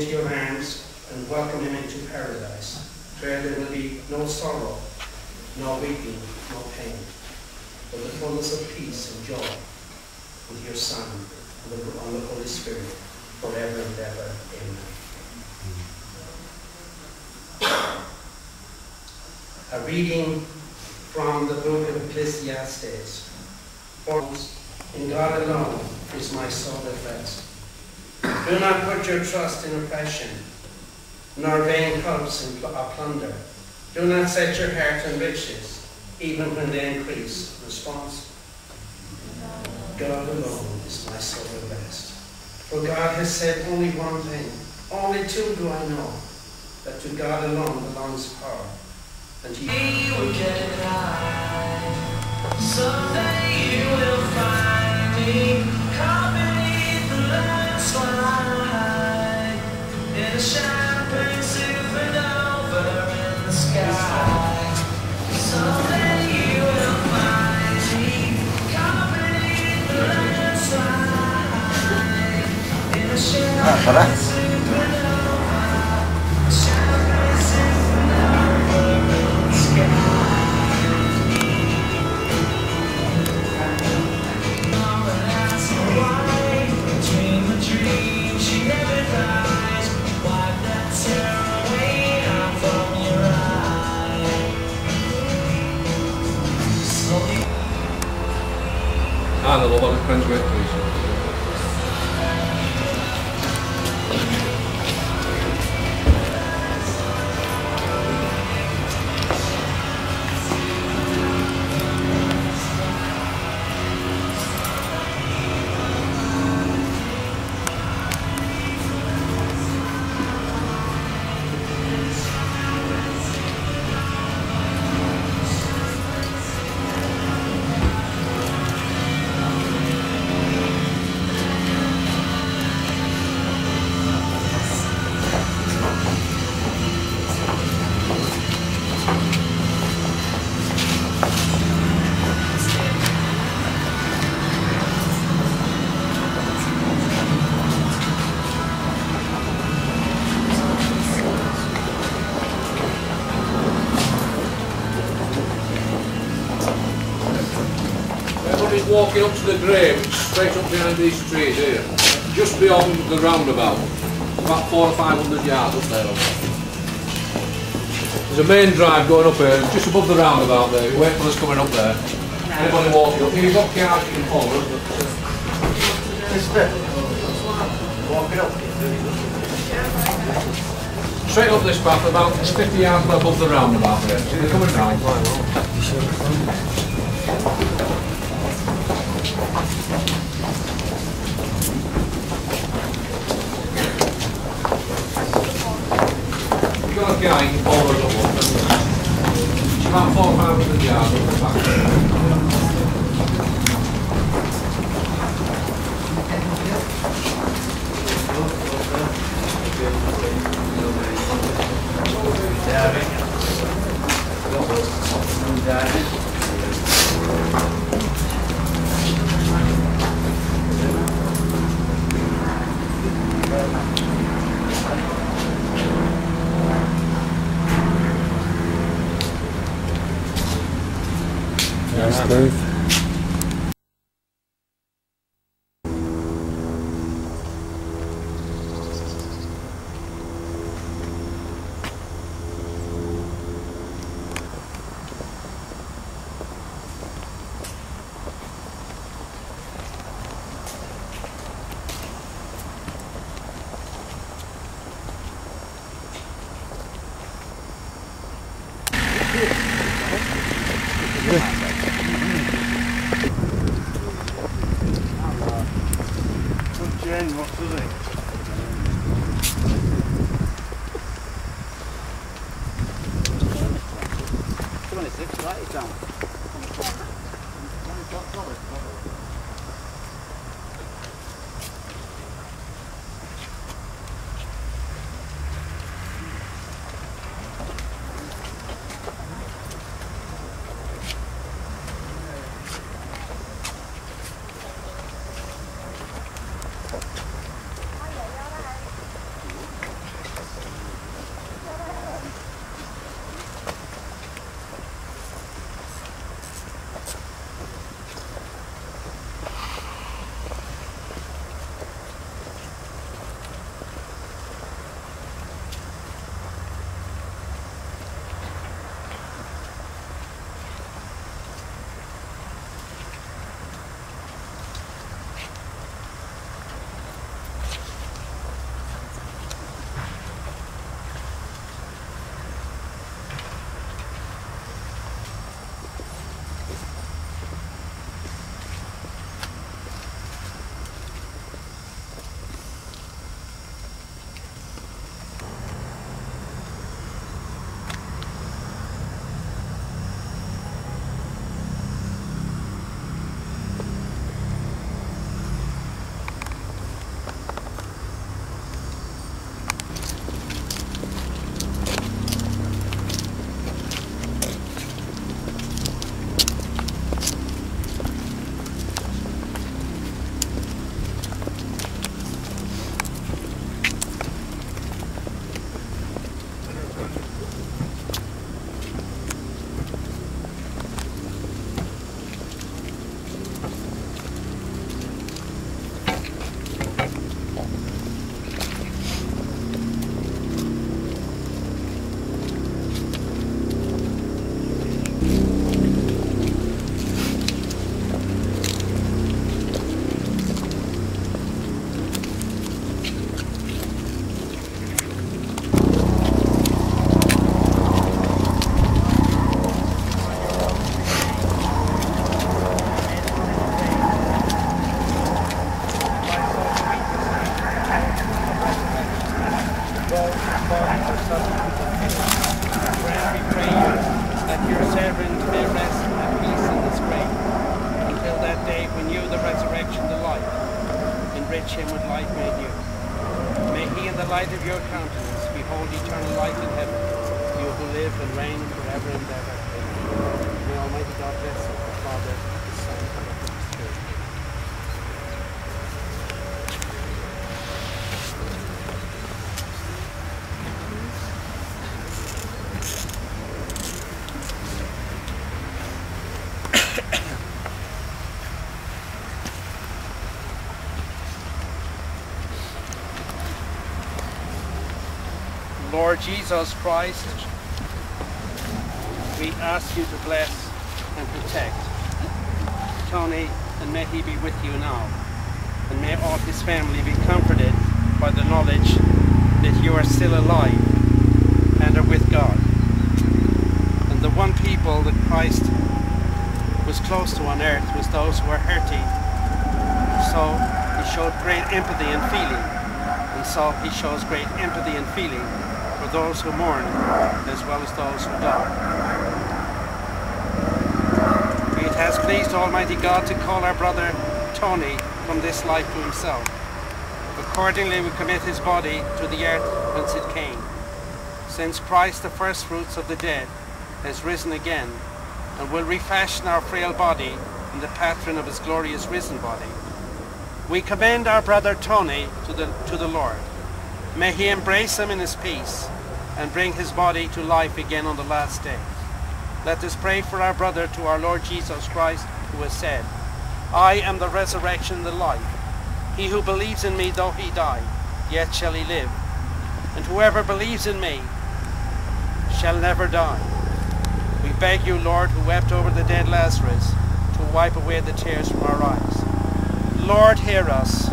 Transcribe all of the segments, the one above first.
into your arms and welcome him into paradise, where there will be no sorrow, no weeping, no pain, but the fullness of peace and joy with your Son and the, and the Holy Spirit forever and ever. Amen. A reading from the book of Ecclesiastes. In God alone is my soul at rest. Do not put your trust in oppression, nor vain hopes in pl- plunder. Do not set your heart on riches, even when they increase. Response God alone is my soul at rest. For God has said only one thing, only two do I know, that to God alone belongs power. And he will get high. Someday you will find me caught a champagne walking up to the grave, straight up behind these trees here, just beyond the roundabout. About four or five hundred yards up there. There's a main drive going up here, just above the roundabout there. Wait for us coming up there. Anybody walking up, you've got cars you can follow us, but straight up this path, about it's 50 yards above the roundabout there. See, they're coming round. Danke. Again, what does it? Twenty-six, right down. Touch him with life made new. May he in the light of your countenance behold eternal life in heaven, you who live and reign forever and ever. May Almighty God bless you, the Father, the Son, and the Holy Spirit. Lord Jesus Christ, we ask you to bless and protect Tony, and may he be with you now. And may all his family be comforted by the knowledge that you are still alive and are with God. And the one people that Christ was close to on earth was those who were hurting. So he showed great empathy and feeling. And so he shows great empathy and feeling those who mourn as well as those who die. It has pleased Almighty God to call our brother Tony from this life to himself. Accordingly we commit his body to the earth whence it came. Since Christ, the first fruits of the dead, has risen again, and will refashion our frail body in the pattern of his glorious risen body, we commend our brother Tony to the, to the Lord. May he embrace him in his peace and bring his body to life again on the last day. Let us pray for our brother to our Lord Jesus Christ, who has said, I am the resurrection and the life. He who believes in me, though he die, yet shall he live. And whoever believes in me shall never die. We beg you, Lord, who wept over the dead Lazarus, to wipe away the tears from our eyes. Lord, hear us.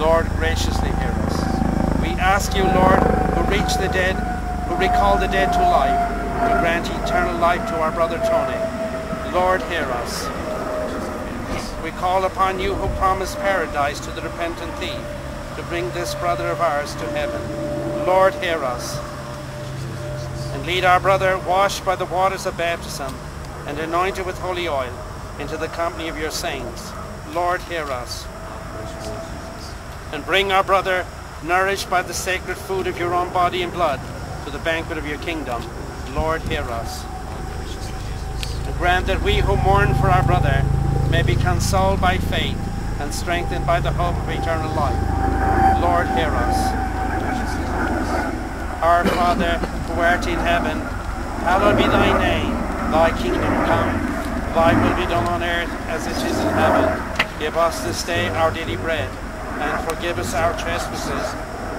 Lord, graciously hear us. We ask you, Lord, who reach the dead, who recall the dead to life, to grant eternal life to our brother Tony. Lord, hear us. We call upon you who promised paradise to the repentant thief, to bring this brother of ours to heaven. Lord, hear us. And lead our brother, washed by the waters of baptism, and anointed with holy oil, into the company of your saints. Lord, hear us. And bring our brother, nourished by the sacred food of your own body and blood, to the banquet of your kingdom. Lord, hear us. And grant that we who mourn for our brother may be consoled by faith and strengthened by the hope of eternal life. Lord, hear us. Our Father, who art in heaven, hallowed be thy name. Thy kingdom come. Thy will be done on earth as it is in heaven. Give us this day our daily bread, and forgive us our trespasses,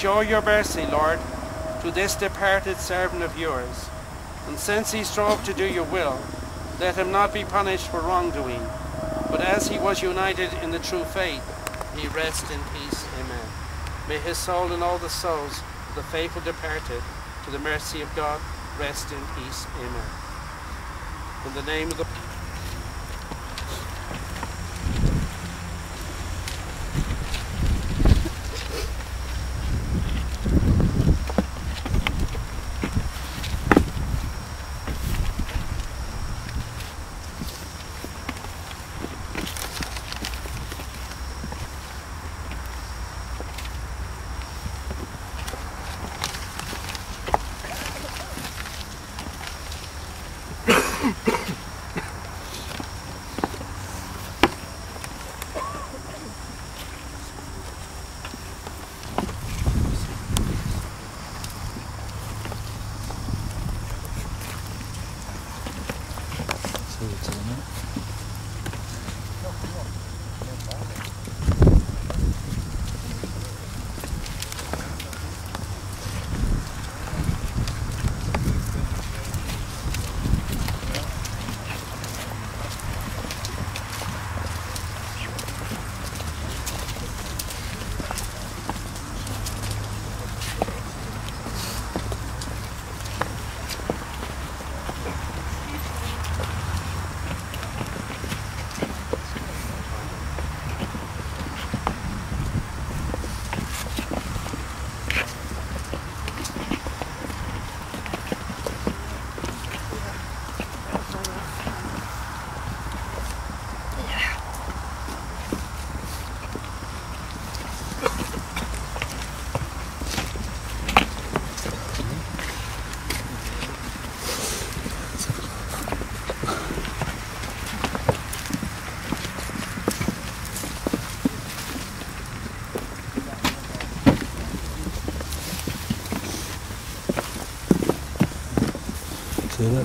Show your mercy, Lord, to this departed servant of yours, and since he strove to do your will, let him not be punished for wrongdoing, but as he was united in the true faith, he rest in peace. Amen. May his soul and all the souls of the faithful departed, to the mercy of God, rest in peace. Amen. In the name of the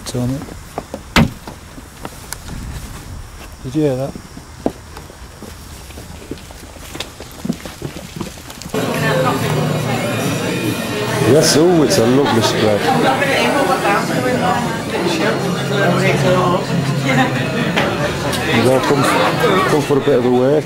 See that, Tony? Did you hear that? Yes, oh, it's a lovely spread. You gonna come, come for a bit of a wake?